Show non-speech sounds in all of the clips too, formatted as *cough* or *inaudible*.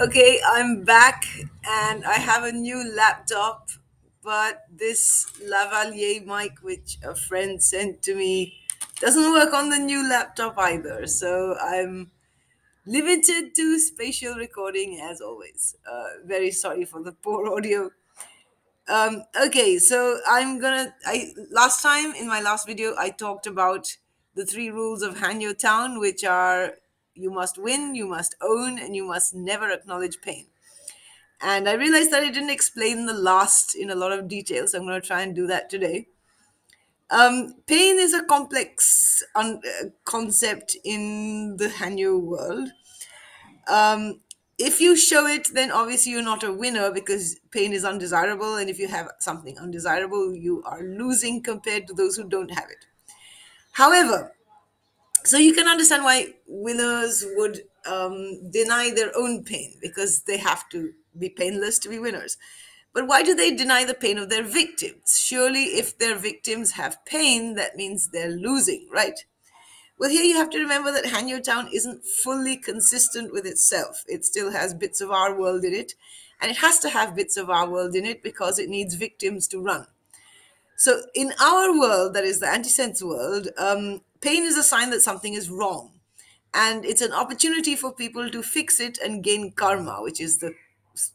Okay, I'm back and I have a new laptop, but this lavalier mic, which a friend sent to me, doesn't work on the new laptop either. So I'm limited to spatial recording as always. Uh, very sorry for the *laughs* poor audio. Um, okay, so I'm gonna. I last time in my last video I talked about the three rules of Hanyo Town, which are you must win, you must own, and you must never acknowledge pain. And I realized that I didn't explain the last in a lot of detail, so I'm going to try and do that today. Um, pain is a complex un- uh, concept in the Hanyo world. Um, if you show it, then obviously you're not a winner because pain is undesirable. And if you have something undesirable, you are losing compared to those who don't have it. However, so you can understand why winners would um, deny their own pain because they have to be painless to be winners. But why do they deny the pain of their victims? Surely, if their victims have pain, that means they're losing, right? Well, here you have to remember that Hanyo Town isn't fully consistent with itself. It still has bits of our world in it, and it has to have bits of our world in it because it needs victims to run. So, in our world, that is the anti-sense world, um, pain is a sign that something is wrong, and it's an opportunity for people to fix it and gain karma, which is the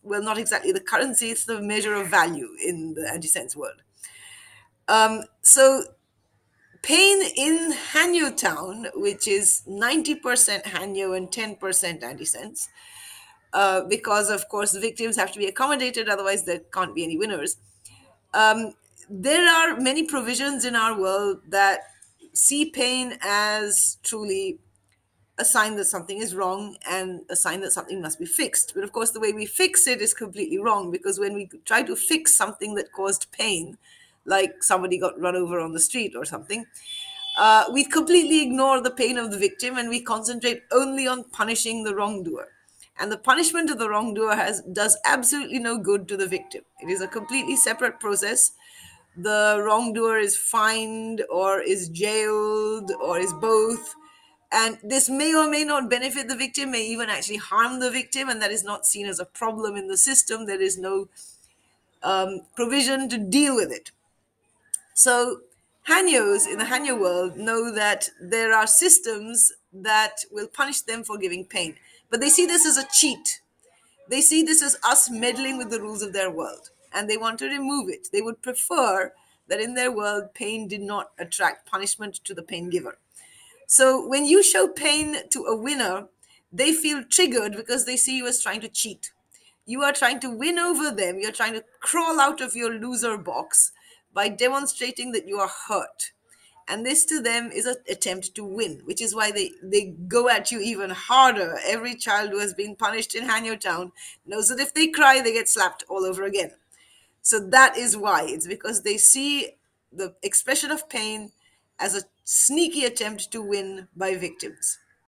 well, not exactly the currency; it's the measure of value in the anti-sense world. Um, so, pain in Hanyo Town, which is ninety percent Hanyo and ten percent anti-sense, uh, because of course victims have to be accommodated, otherwise there can't be any winners. Um, there are many provisions in our world that see pain as truly a sign that something is wrong and a sign that something must be fixed. But of course, the way we fix it is completely wrong because when we try to fix something that caused pain, like somebody got run over on the street or something, uh, we completely ignore the pain of the victim and we concentrate only on punishing the wrongdoer. And the punishment of the wrongdoer has does absolutely no good to the victim. It is a completely separate process the wrongdoer is fined or is jailed or is both. And this may or may not benefit the victim, may even actually harm the victim, and that is not seen as a problem in the system. There is no um, provision to deal with it. So, Hanyos in the Hanyo world know that there are systems that will punish them for giving pain, but they see this as a cheat. They see this as us meddling with the rules of their world and they want to remove it. They would prefer that in their world, pain did not attract punishment to the pain giver. So when you show pain to a winner, they feel triggered because they see you as trying to cheat. You are trying to win over them. You're trying to crawl out of your loser box by demonstrating that you are hurt. And this to them is an attempt to win, which is why they, they go at you even harder. Every child who has been punished in Hanyo Town knows that if they cry, they get slapped all over again. So that is why. It's because they see the expression of pain as a sneaky attempt to win by victims.